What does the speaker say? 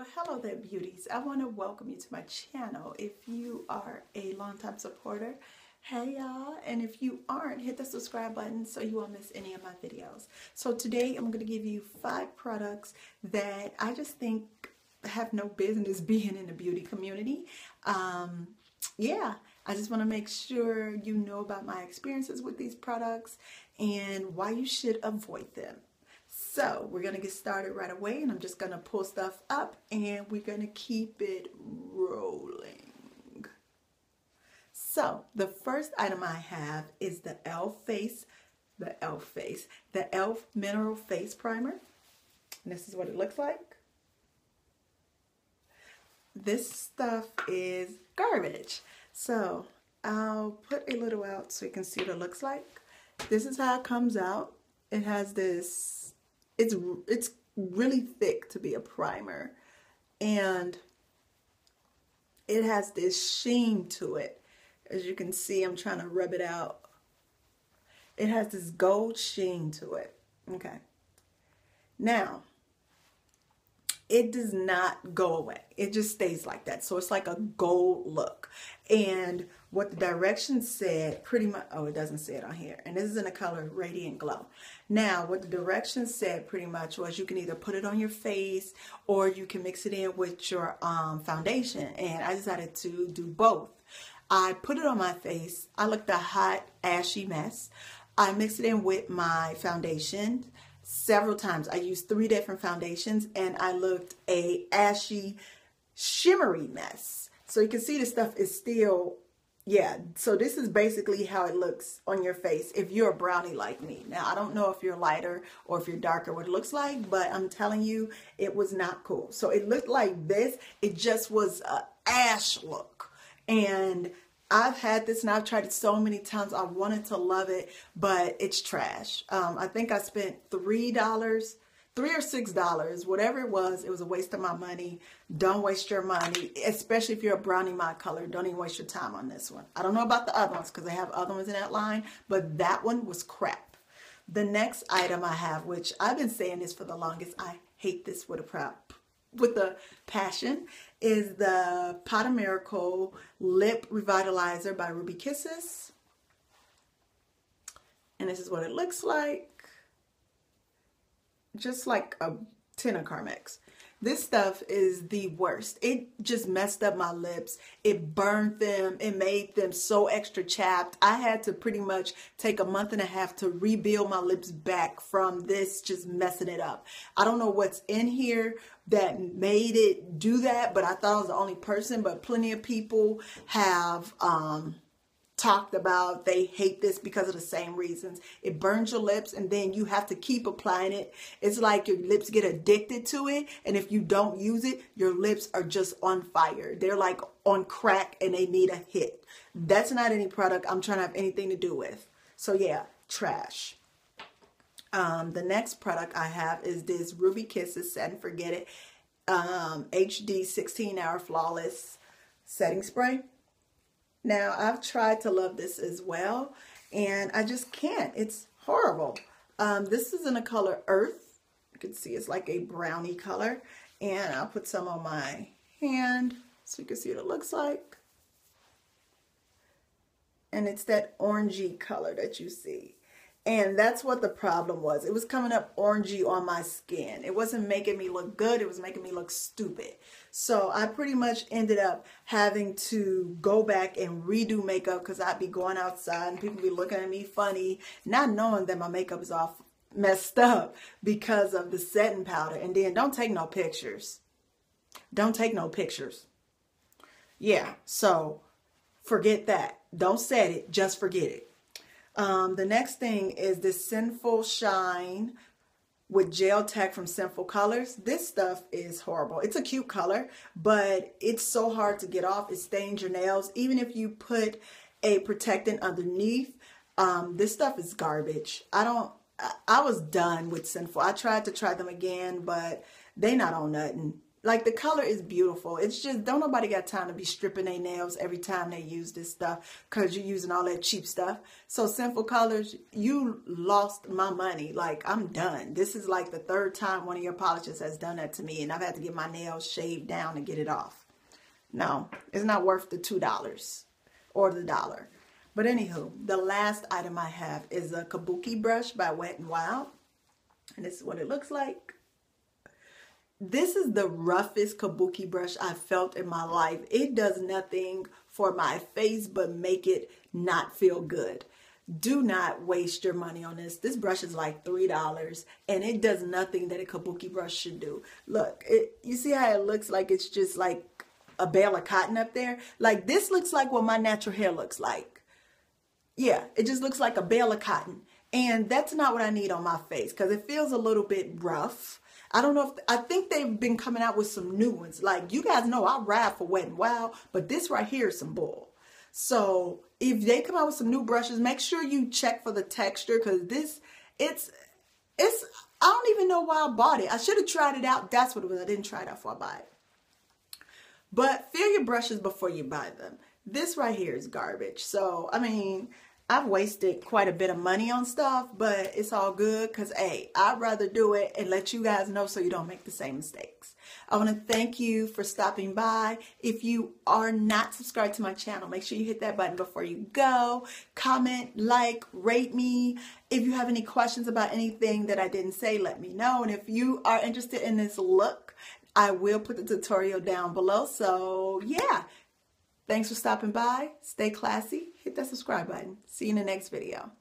Well, hello there, beauties. I want to welcome you to my channel. If you are a longtime supporter, hey y'all. And if you aren't, hit the subscribe button so you won't miss any of my videos. So today I'm going to give you five products that I just think have no business being in the beauty community. Um, yeah, I just want to make sure you know about my experiences with these products and why you should avoid them. So we're going to get started right away and I'm just going to pull stuff up and we're going to keep it rolling. So the first item I have is the e.l.f. Face, the e.l.f. Face, the e.l.f. Mineral Face Primer. And this is what it looks like. This stuff is garbage. So I'll put a little out so you can see what it looks like. This is how it comes out. It has this it's it's really thick to be a primer. And it has this sheen to it. As you can see I'm trying to rub it out. It has this gold sheen to it. Okay. Now it does not go away. It just stays like that. So it's like a gold look. And what the directions said pretty much, oh, it doesn't say it on here. And this is in the color Radiant Glow. Now, what the directions said pretty much was you can either put it on your face or you can mix it in with your um, foundation. And I decided to do both. I put it on my face. I looked a hot, ashy mess. I mixed it in with my foundation several times. I used three different foundations and I looked a ashy, shimmery mess. So you can see the stuff is still, yeah. So this is basically how it looks on your face if you're a brownie like me. Now, I don't know if you're lighter or if you're darker what it looks like, but I'm telling you, it was not cool. So it looked like this. It just was a ash look. And I've had this and I've tried it so many times. I wanted to love it, but it's trash. Um, I think I spent $3, three or six dollars, whatever it was. It was a waste of my money. Don't waste your money, especially if you're a brownie my color. Don't even waste your time on this one. I don't know about the other ones because they have other ones in that line, but that one was crap. The next item I have, which I've been saying this for the longest, I hate this with a proud with a passion is the Pot of Miracle Lip Revitalizer by Ruby Kisses. And this is what it looks like. Just like a tin of Carmex. This stuff is the worst. It just messed up my lips. It burned them. It made them so extra chapped. I had to pretty much take a month and a half to rebuild my lips back from this just messing it up. I don't know what's in here that made it do that, but I thought I was the only person, but plenty of people have um talked about they hate this because of the same reasons. It burns your lips and then you have to keep applying it. It's like your lips get addicted to it. And if you don't use it, your lips are just on fire. They're like on crack and they need a hit. That's not any product I'm trying to have anything to do with. So yeah, trash. Um, the next product I have is this Ruby Kisses Set and Forget It um, HD 16 Hour Flawless Setting Spray. Now, I've tried to love this as well, and I just can't. It's horrible. Um, this is in a color Earth. You can see it's like a brownie color. And I'll put some on my hand so you can see what it looks like. And it's that orangey color that you see. And that's what the problem was. It was coming up orangey on my skin. It wasn't making me look good. It was making me look stupid. So I pretty much ended up having to go back and redo makeup because I'd be going outside and people be looking at me funny, not knowing that my makeup is all messed up because of the setting powder. And then don't take no pictures. Don't take no pictures. Yeah, so forget that. Don't set it, just forget it. Um, the next thing is this Sinful Shine with Gel Tech from Sinful Colors. This stuff is horrible. It's a cute color, but it's so hard to get off. It stains your nails. Even if you put a protectant underneath, um, this stuff is garbage. I don't, I, I was done with Sinful. I tried to try them again, but they not on nothing. Like the color is beautiful. It's just don't nobody got time to be stripping their nails every time they use this stuff because you're using all that cheap stuff. So Sinful Colors, you lost my money. Like I'm done. This is like the third time one of your polishes has done that to me, and I've had to get my nails shaved down to get it off. No, it's not worth the two dollars or the dollar. But anywho, the last item I have is a Kabuki brush by Wet n Wild. And this is what it looks like. This is the roughest kabuki brush I've felt in my life. It does nothing for my face but make it not feel good. Do not waste your money on this. This brush is like $3 and it does nothing that a kabuki brush should do. Look, it, you see how it looks like it's just like a bale of cotton up there? Like this looks like what my natural hair looks like. Yeah, it just looks like a bale of cotton. And that's not what I need on my face because it feels a little bit rough I don't know if I think they've been coming out with some new ones. Like you guys know, I ride for Wet n Wild, but this right here is some bull. So if they come out with some new brushes, make sure you check for the texture because this, it's, it's. I don't even know why I bought it. I should have tried it out. That's what it was. I didn't try it out before I buy it. But feel your brushes before you buy them. This right here is garbage. So I mean, I've wasted quite a bit of money on stuff, but it's all good because, hey, I'd rather do it and let you guys know so you don't make the same mistakes. I want to thank you for stopping by. If you are not subscribed to my channel, make sure you hit that button before you go. Comment, like, rate me. If you have any questions about anything that I didn't say, let me know. And if you are interested in this look, I will put the tutorial down below. So, yeah. Thanks for stopping by. Stay classy. Hit that subscribe button. See you in the next video.